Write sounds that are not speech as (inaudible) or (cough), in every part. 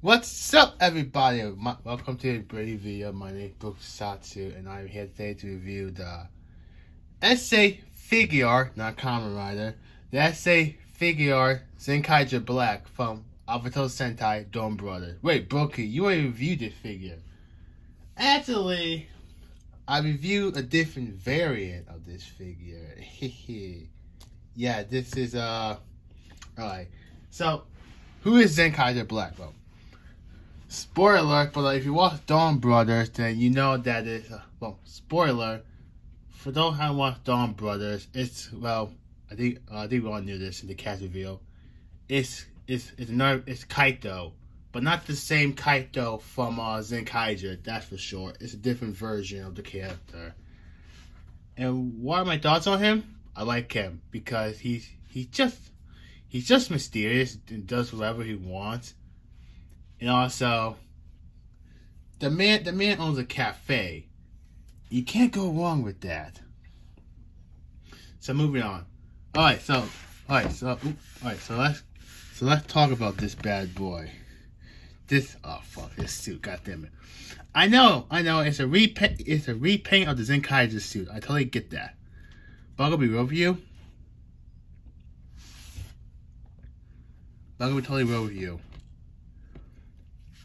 What's up, everybody? My, welcome to a Brady video. My name is Brokusatsu, and I'm here today to review the S.H. Figuarts, not Kamen Rider, the S.H. Figuarts Zenkaizer Black from Avataro Sentai Donbrothers. Wait, Brookie, you already reviewed this figure. Actually, I reviewed a different variant of this figure. (laughs) yeah, this is, uh, alright. So, who is Zenkaizer Black, bro? Spoiler but if you watch Donbrothers, then you know that it's, uh, well, spoiler, for those who haven't watched Donbrothers, it's, well, I think, uh, I think we all knew this in the cast reveal, it's, it's, it's, another, it's Kaito, but not the same Kaito from, uh, Zenkaiger, that's for sure, it's a different version of the character, and what are my thoughts on him? I like him, because he's, he's just, he's just mysterious and does whatever he wants, and also, the man the man owns a cafe. You can't go wrong with that. So moving on. All right, so all right, so all right, so let's so let's talk about this bad boy. This oh fuck this suit, god damn it. I know, I know, it's a repaint it's a repaint of the Zenkaiger suit. I totally get that. But I'm gonna be real with you. I'm gonna be totally real with you.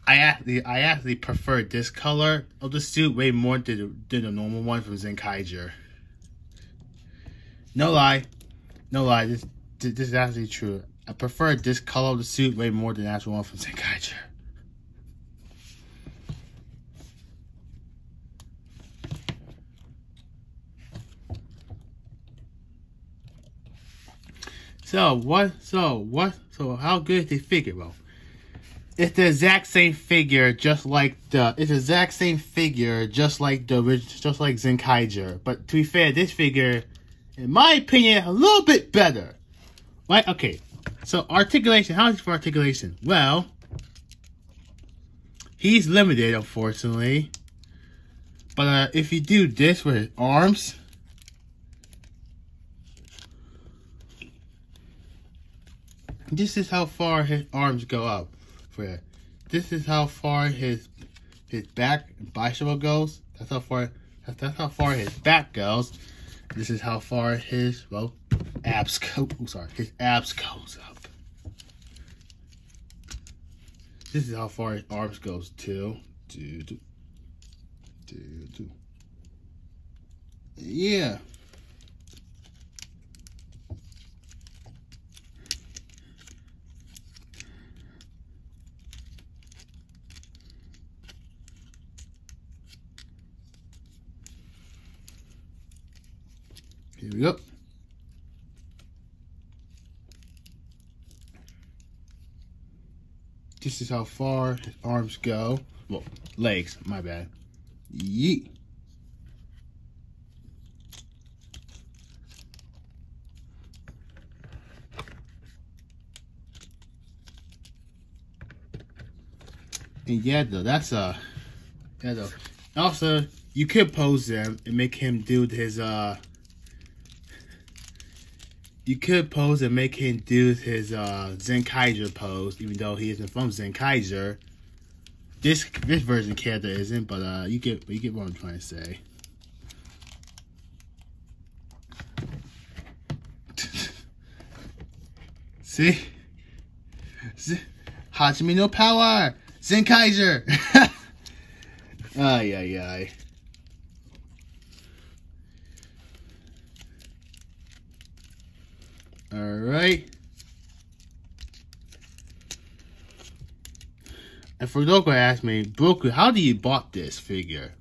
I actually I actually prefer this color of the suit way more than, than the normal one from Zenkaiger. No lie, no lie. This this is actually true. I prefer this color of the suit way more than the actual one from Zenkaiger. So what? So what? So how good is the figure, bro? It's the exact same figure, just like the it's the exact same figure, just like the just like Zenkaiger. But to be fair, this figure, in my opinion, a little bit better. Right? Okay. So articulation. How is for articulation? Well, he's limited, unfortunately. But uh, if you do this with his arms, this is how far his arms go up for this is how far his his back bicycle goes. That's how far that's, that's how far his back goes. This is how far his well abs go. Oh, sorry, his abs goes up. This is how far his arms goes too. Do, do, do, do. Yeah. Here we go. This is how far his arms go. Well, legs, my bad. Yeet. And yeah, though, that's a, uh, yeah, though. Also, you could pose them and make him do his, uh, you could pose and make him do his uh, Zenkaiger pose, even though he isn't from Zenkaiger. This this version character isn't, but uh, you get you get what I'm trying to say. (laughs) See? See? Hajime no power! Zenkaiger! (laughs) ay, ay, ay. Alright. And for those who me, Broku, how do you bought this figure?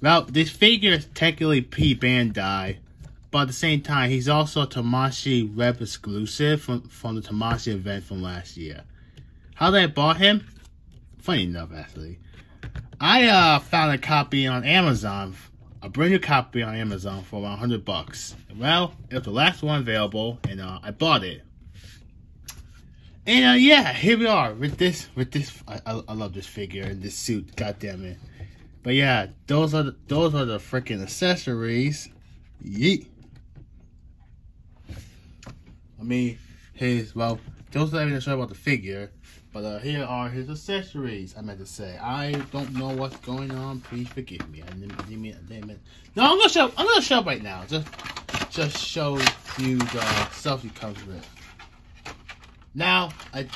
Well, this figure is technically P Bandai, but at the same time, he's also a Tamashii Web exclusive from, from the Tamashii event from last year. How did I bought him? Funny enough, actually. I uh, found a copy on Amazon a brand new copy on Amazon for around 100 bucks. Well, it was the last one available, and uh, I bought it. And uh, yeah, here we are with this. With this, I, I, I, love this figure and this suit. God damn it! But yeah, those are the, those are the freaking accessories. Yeet. I mean, his well, those are even show about the figure. But uh, here are his accessories. I meant to say. I don't know what's going on. Please forgive me. I didn't, I didn't, I didn't No, I'm gonna show. I'm gonna show right now. Just, just show you the stuff he comes with. Now, I.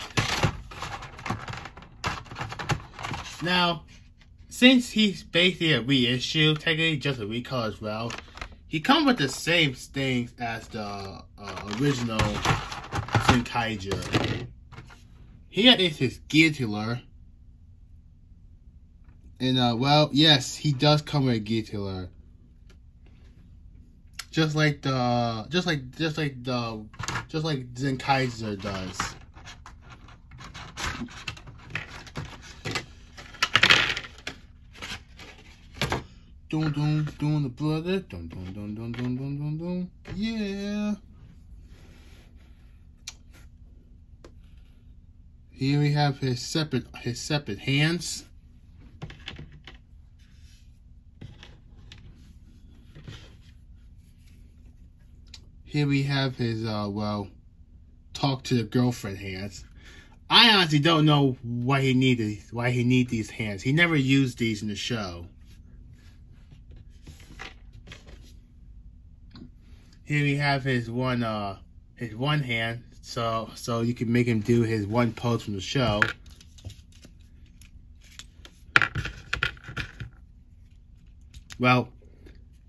Now, since he's basically a reissue, technically just a recolor as well, he comes with the same things as the uh, original Zenkaiger. Here is his Gear And, uh, well, yes, he does come with a Gear Just like the, just like, just like the, just like Zenkaiger does. Dun dun dun the brother. Dun dun dun dun dun dun dun dun. Yeah. Here we have his separate his separate hands. Here we have his uh well talk to the girlfriend hands. I honestly don't know why he needed why he need these hands. He never used these in the show. Here we have his one uh his one hand so so you can make him do his one pose from the show. Well,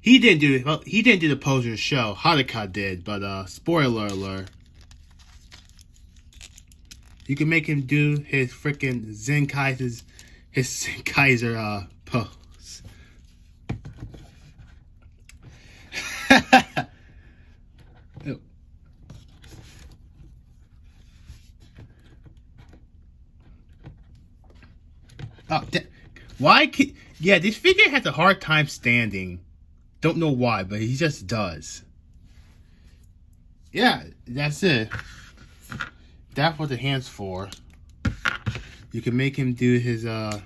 he didn't do well, he didn't do the pose in the show. Haruka did, but uh spoiler alert. You can make him do his freaking Zenkaizer's his Zenkaizer uh pose. Oh, why? Can, yeah, this figure has a hard time standing. Don't know why, but he just does. Yeah, that's it. That's what the hand's for. You can make him do his, uh...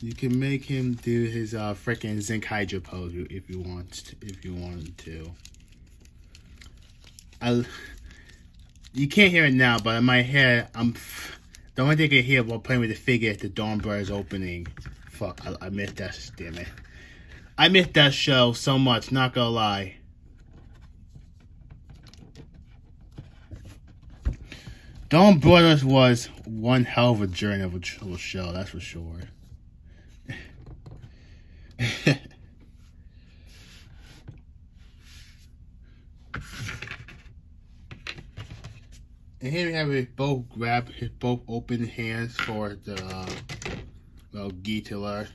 You can make him do his, uh, freaking Zenkaiger pose if you want, if you wanted to. I... You can't hear it now, but in my head, I'm... The only thing I can hear while playing with the figure is the Donbrothers opening. Fuck, I, I missed that, damn it. I missed that show so much, not gonna lie. Donbrothers was one hell of a journey of a, of a show, that's for sure. And here we have it both grab his both open hands for the uh, well guitar.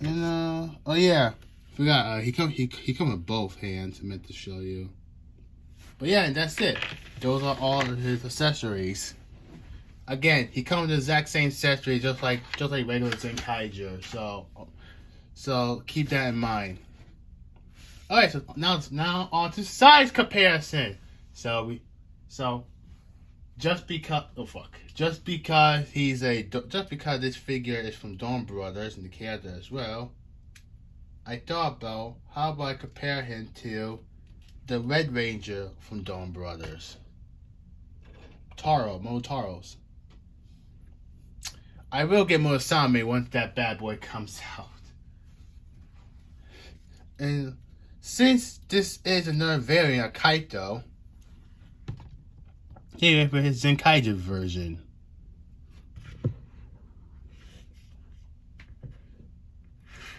And uh oh yeah, forgot uh, he come he he come with both hands. I meant to show you. But yeah, and that's it. Those are all of his accessories. Again, he comes with the exact same accessories, just like just like regular Zenkaiger. So, so keep that in mind. All right, so now now on to size comparison. So we, so just because oh fuck, just because he's a just because this figure is from Donbrothers and the character as well, I thought about how about I compare him to the Red Ranger from Donbrothers, Taro Motaros. I will get Murasame once that bad boy comes (laughs) out. And since this is another variant of Kaito, here for his Zenkaiger version.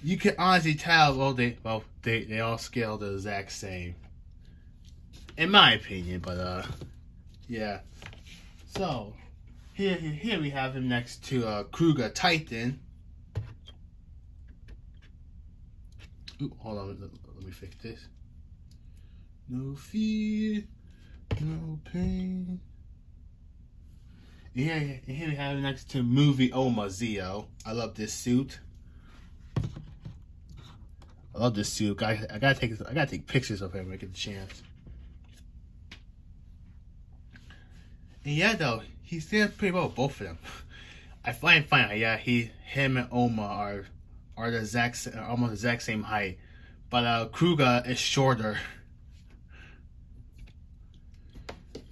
You can honestly tell, well, they well they they all scale the exact same, in my opinion. But uh, yeah. So here here, we have him next to uh, Kruger Titan. Ooh, hold on me fix this. No fear, no pain. Yeah, here we have next to movie oh, Ohma Zi-O. I love this suit. I love this suit. I, I gotta take I gotta take pictures of him when I get the chance. And yeah, though he stands pretty well both of them. I find fine. Yeah, he, him, and Ohma are are the exact almost the exact same height but uh, Kruger is shorter.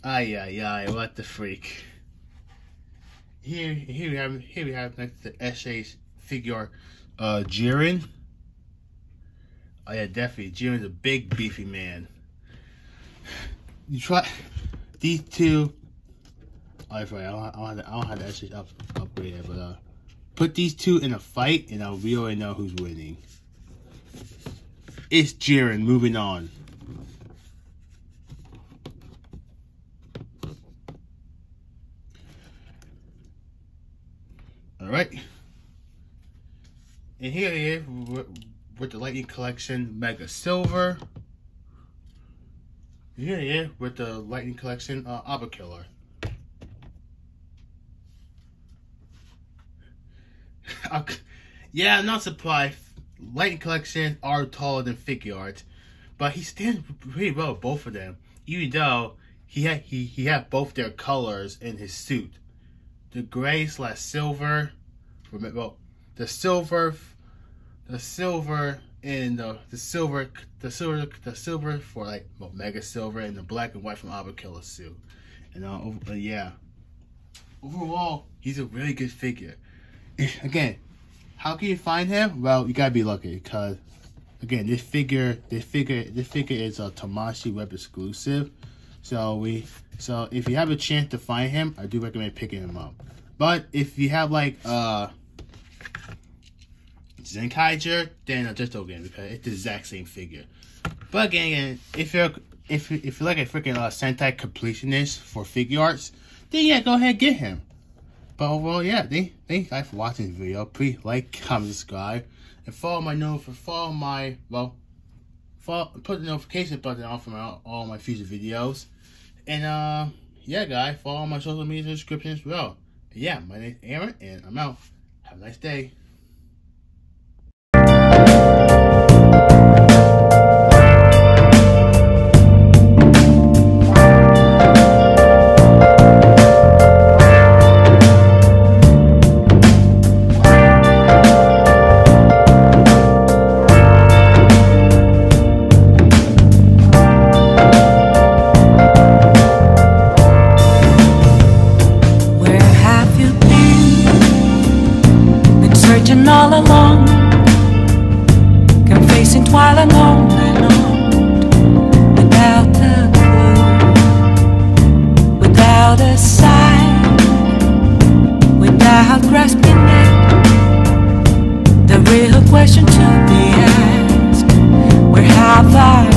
Ay, ay, ay, what the freak. Here, here we have, here we have next to S.A.'s figure, uh, Jiren. Oh yeah, definitely, Jiren's a big, beefy man. You try, these two, oh, that's right, I don't, I don't have the, I don't have the S.A.'s up, upgrade but uh, put these two in a fight and I'll really know who's winning. It's Jiren moving on. All right. And here he is with the Lightning Collection Mega Silver. Here he is with the Lightning Collection uh, Abare Killer. (laughs) yeah, I'm not surprised. Lightning Collection are taller than Figuarts, but he stands pretty well with both of them. Even though he had he, he had both their colors in his suit the gray slash silver. Well, the silver, the silver and the, the silver, the silver, the silver for like mega silver and the black and white from Abba suit. And uh, over, yeah, overall, he's a really good figure. Again, how can you find him? Well, you gotta be lucky because again, this figure, this figure, this figure is a Tamashii Web exclusive. So we, so if you have a chance to find him, I do recommend picking him up. But if you have like uh Zenkaiger, then just don't get because it's the exact same figure. But again, if you're if if you're like a freaking uh, Sentai completionist for Figuarts, then yeah, go ahead and get him. But overall, yeah, they thank you guys for watching this video. Please like, comment, subscribe, and follow my note for follow my well, follow, put the notification button on for my, all my future videos. And uh, yeah, guys, follow my social media description as well. Yeah, my name's Aaron, and I'm out. Have a nice day. Searching all along, confessing while I'm lonely, longed without a clue, without a sign, without grasping it. The real question to be asked: Where have I?